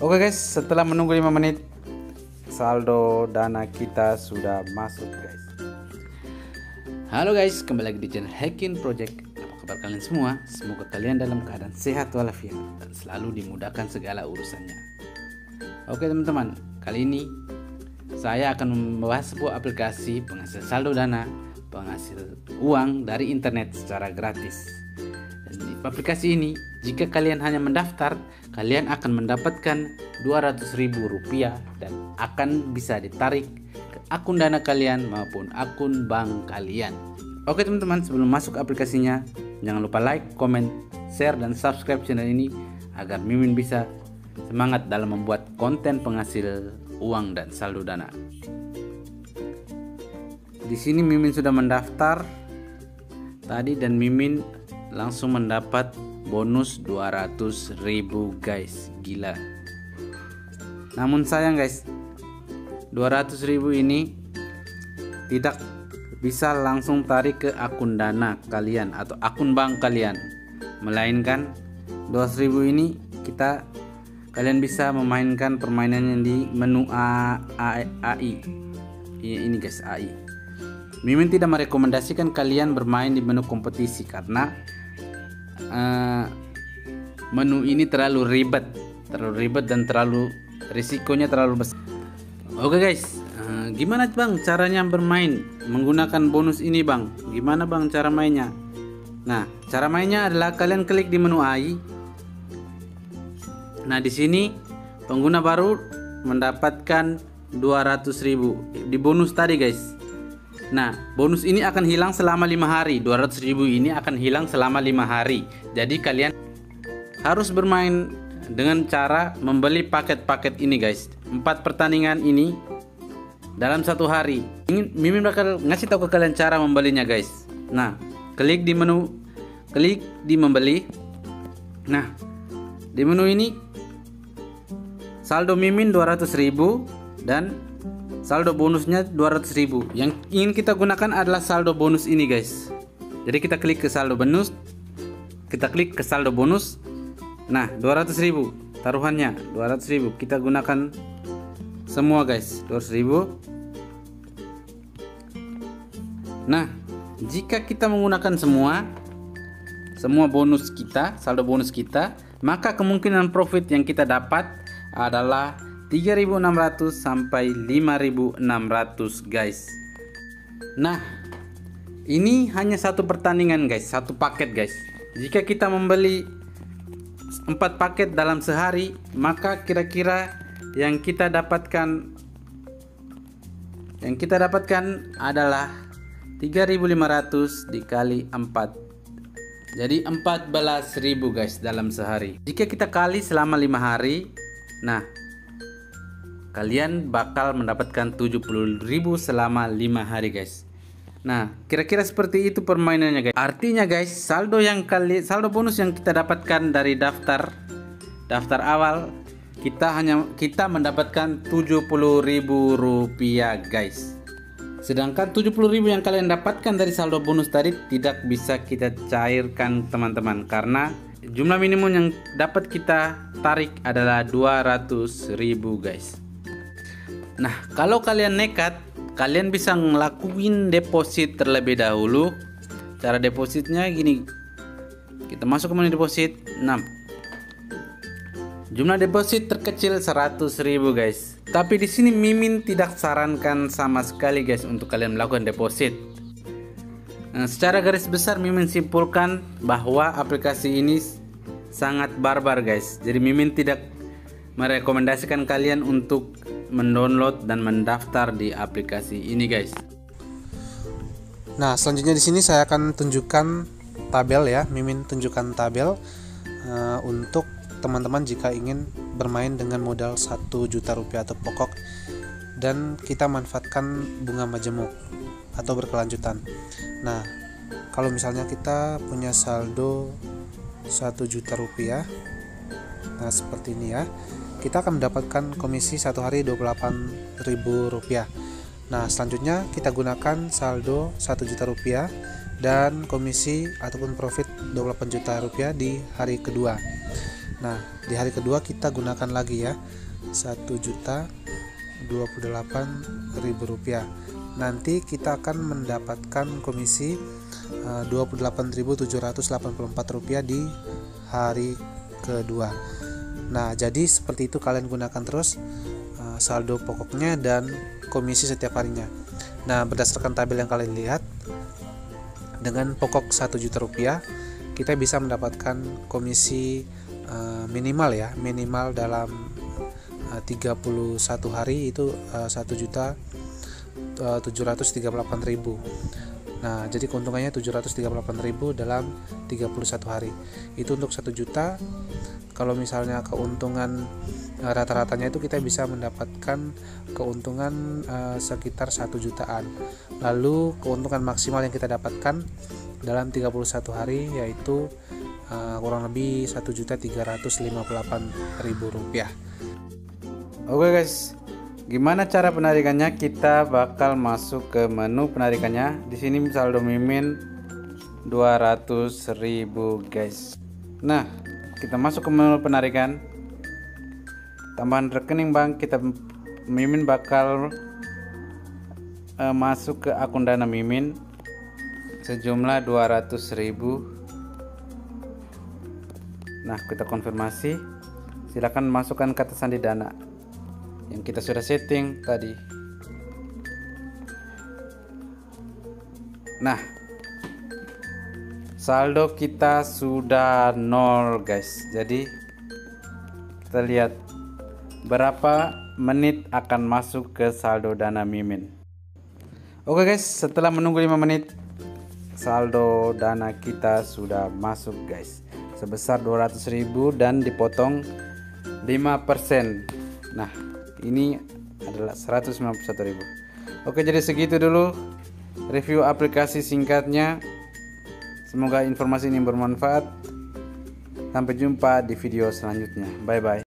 Oke guys, setelah menunggu 5 menit saldo dana kita sudah masuk guys. Halo guys, kembali lagi di channel Hacking Project. Apa kabar kalian semua? Semoga kalian dalam keadaan sehat walafiat dan selalu dimudahkan segala urusannya. Oke teman-teman, kali ini saya akan membahas sebuah aplikasi penghasil saldo dana, penghasil uang dari internet secara gratis. Dan di aplikasi ini, jika kalian hanya mendaftar, kalian akan mendapatkan Rp200.000 dan akan bisa ditarik ke akun dana kalian maupun akun bank kalian. Oke teman-teman, sebelum masuk aplikasinya, jangan lupa like, comment, share, dan subscribe channel ini agar Mimin bisa semangat dalam membuat konten penghasil uang dan saldo dana. Di sini Mimin sudah mendaftar tadi dan Mimin langsung mendapat bonus 200 ribu guys. Gila. Namun sayang guys 200 ribu ini tidak bisa langsung tarik ke akun dana kalian atau akun bank kalian. Melainkan 200 ribu ini kita kalian bisa memainkan permainan yang di menu AI ini guys AI Mimin tidak merekomendasikan kalian bermain di menu kompetisi karena uh, menu ini terlalu ribet. Terlalu ribet dan terlalu risikonya terlalu besar. Oke okay guys. Uh, gimana bang caranya bermain menggunakan bonus ini bang? Gimana bang cara mainnya? Nah cara mainnya adalah kalian klik di menu AI nah di sini pengguna baru mendapatkan 200.000 di bonus tadi guys Nah, bonus ini akan hilang selama lima hari. 200 ribu ini akan hilang selama lima hari. Jadi kalian harus bermain dengan cara membeli paket-paket ini, guys. Empat pertandingan ini dalam satu hari. Mimin bakal ngasih tahu ke kalian cara membelinya, guys. Nah, klik di menu, klik di membeli. Nah, di menu ini saldo Mimin 200 ribu dan saldo bonusnya 200.000 yang ingin kita gunakan adalah saldo bonus ini guys. Jadi kita klik ke saldo bonus. Kita klik ke saldo bonus. Nah 200.000 taruhannya 200.000 kita gunakan semua guys. 200.000 nah jika kita menggunakan semua semua bonus kita saldo bonus kita maka kemungkinan profit yang kita dapat adalah 3600 sampai 5600 guys. Nah ini hanya satu pertandingan guys. Satu paket guys. Jika kita membeli empat paket dalam sehari maka kira-kira yang kita dapatkan yang kita dapatkan adalah 3500 dikali 4 jadi 14.000 guys dalam sehari. Jika kita kali selama lima hari nah kalian bakal mendapatkan 70.000 selama 5 hari guys Nah, kira-kira seperti itu permainannya guys. Artinya guys, saldo yang kali saldo bonus yang kita dapatkan dari daftar daftar awal kita hanya kita mendapatkan 70.000 rupiah guys. Sedangkan 70.000 yang kalian dapatkan dari saldo bonus tadi tidak bisa kita cairkan teman-teman karena jumlah minimum yang dapat kita tarik adalah 200.000 guys. Nah, kalau kalian nekat, kalian bisa ngelakuin deposit terlebih dahulu. Cara depositnya gini. Kita masuk ke menu deposit. 6. Jumlah deposit terkecil 100.000 guys. Tapi di sini Mimin tidak sarankan sama sekali guys untuk kalian melakukan deposit. Nah, secara garis besar Mimin simpulkan bahwa aplikasi ini sangat barbar guys. Jadi Mimin tidak merekomendasikan kalian untuk mendownload dan mendaftar di aplikasi ini guys. Nah, selanjutnya di sini saya akan tunjukkan tabel ya, Mimin tunjukkan tabel uh, untuk teman-teman jika ingin bermain dengan modal 1 juta rupiah atau pokok dan kita manfaatkan bunga majemuk atau berkelanjutan. Nah, kalau misalnya kita punya saldo 1 juta rupiah nah seperti ini ya kita akan mendapatkan komisi satu hari Rp28.000. Nah, selanjutnya kita gunakan saldo 1 juta rupiah dan komisi ataupun profit 28 juta rupiah di hari kedua. Nah, di hari kedua kita gunakan lagi ya. 1 juta 28 ribu rupiah. Nanti kita akan mendapatkan komisi uh, 28.784 rupiah di hari kedua. Nah, jadi seperti itu kalian gunakan terus uh, saldo pokoknya dan komisi setiap harinya. Nah, berdasarkan tabel yang kalian lihat dengan pokok 1 juta rupiah, kita bisa mendapatkan komisi uh, minimal ya, minimal dalam uh, 31 hari itu uh, 1 juta uh, 738 ribu. Nah, jadi keuntungannya 738.000 dalam 31 hari. Itu untuk 1 juta. Kalau misalnya keuntungan uh, rata-ratanya itu kita bisa mendapatkan keuntungan uh, sekitar 1 jutaan. Lalu keuntungan maksimal yang kita dapatkan dalam 31 hari yaitu uh, kurang lebih 1.358.000 rupiah. Oke guys, Gimana cara penarikannya? Kita bakal masuk ke menu penarikannya. Di sini saldo mimin 200.000 guys. Nah, kita masuk ke menu penarikan. Tambahan rekening bank kita mimin bakal uh, masuk ke akun dana mimin sejumlah 200.000. Nah, kita konfirmasi. Silakan masukkan kata sandi dana yang kita sudah setting tadi. Nah saldo kita sudah nol guys. Jadi kita lihat berapa menit akan masuk ke saldo dana mimin. Oke guys setelah menunggu 5 menit saldo dana kita sudah masuk guys. Sebesar 200.000 dan dipotong 5% nah ini adalah 191.000 Oke jadi segitu dulu review aplikasi singkatnya. Semoga informasi ini bermanfaat. Sampai jumpa di video selanjutnya. Bye bye